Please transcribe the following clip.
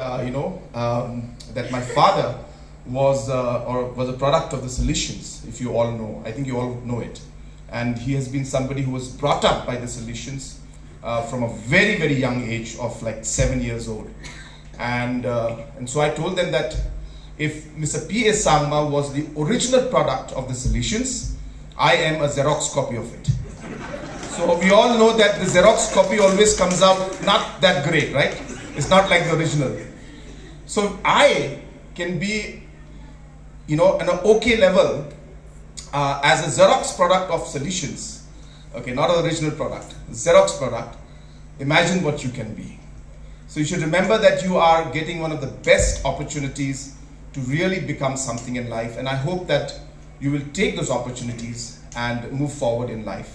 Uh, you know, um, that my father was uh, or was a product of the Salesians, if you all know. I think you all know it. And he has been somebody who was brought up by the Salesians uh, from a very, very young age of like seven years old. And, uh, and so I told them that if Mr. P.A. Sangma was the original product of the Salesians, I am a Xerox copy of it. So we all know that the Xerox copy always comes out not that great, right? It's not like the original. So I can be, you know, an okay level uh, as a Xerox product of Salesians. Okay, not an original product, Xerox product. Imagine what you can be. So you should remember that you are getting one of the best opportunities to really become something in life. And I hope that you will take those opportunities and move forward in life.